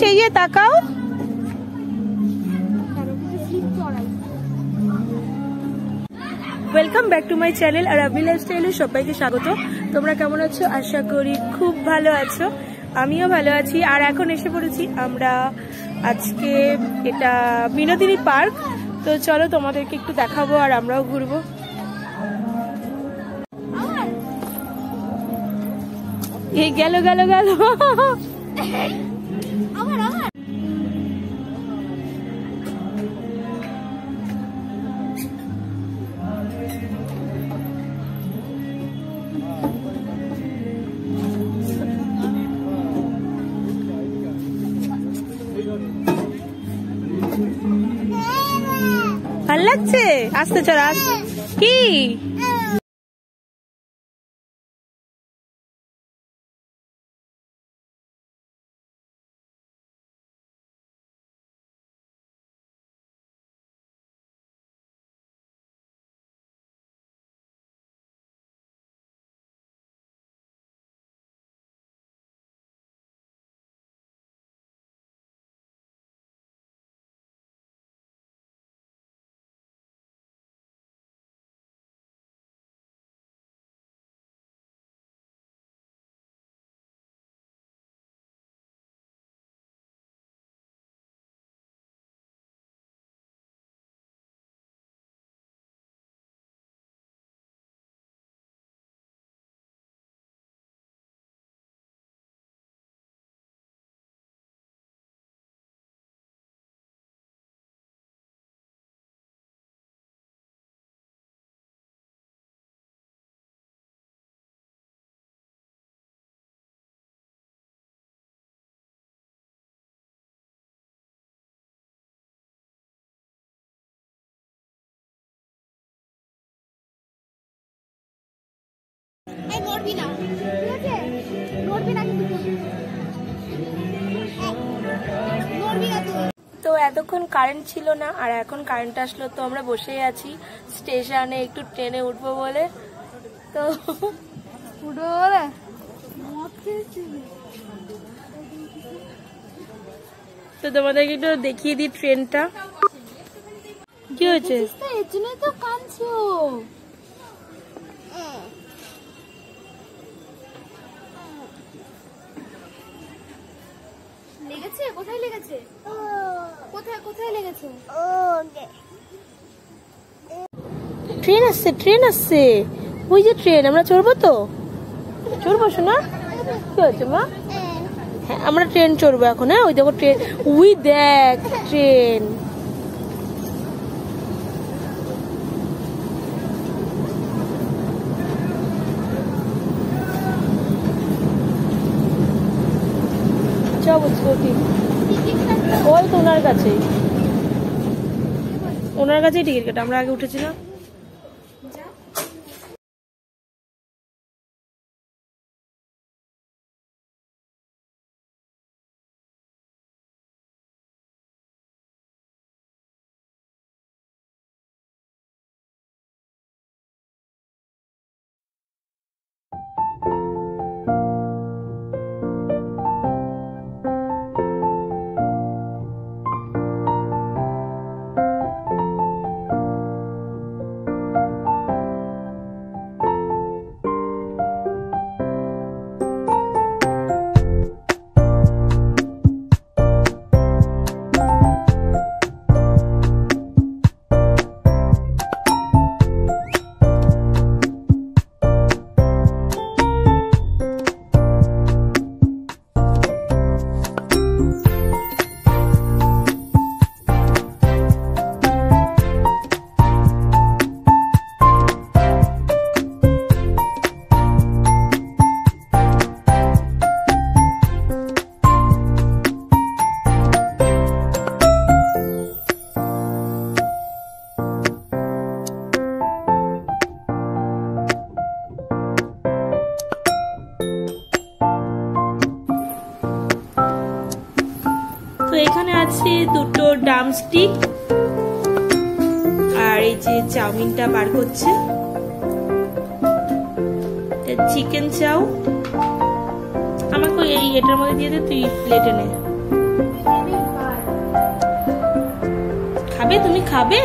সেই যে তাকাও। Welcome back to my channel আর আমি লাইফস্টাইলে সবাইকে স্বাগত। তোমরা কেমন আছো? আশা করি খুব ভালো আছো। আমিও ভালো আছি। আর এখন এসে পড়েছি আমরা আজকে এটা বিনোদিনী পার্ক। তো চলো তোমাদেরকে একটু দেখাবো আর আমরাও ঘুরবো। এই গেল গেল গেল। ভালো লাগছে? আসতে চল আস কি? নড়বি না ঠিক আছে? নড়বি না কিন্তু নড়বি না তুই। তো এতক্ষণ কারেন্ট ছিল না আর এখন কারেন্ট আসলো তো আমরা বসেই আছি। স্টেশনে একটু ট্রেনে উঠবো বলে। তো উঠো রে তো তোমাদেরকে একটু দেখিয়ে দিই ট্রেনটা কি হয়েছে? এর জন্যই তো কাঁদছো। কোথায় লেগেছে? কোথায় কোথায় লেগেছে? ট্রেন আসছে ট্রেন আসছে। ওই যে ট্রেন, আমরা চড়বো তো? চড়বো শোনা কি হয়েছে মা? হ্যাঁ আমরা ট্রেন চড়বো এখন হ্যাঁ? ওই দেখো ট্রেন, উই দেখ, ট্রেন। চল স্কুটি ওই তো ওনার কাছেই। ওনার কাছেই টিকিট কাটা আমরা আগে উঠেছিলাম। এখানে আছে দুটো ডামস্টিক আর এই যে চাউমিনটা বার করছে। চিকেন চাউ আমাকে এই এটার মধ্যে দিয়ে দে তুই প্লেটে নে। খাবে? তুমি খাবে?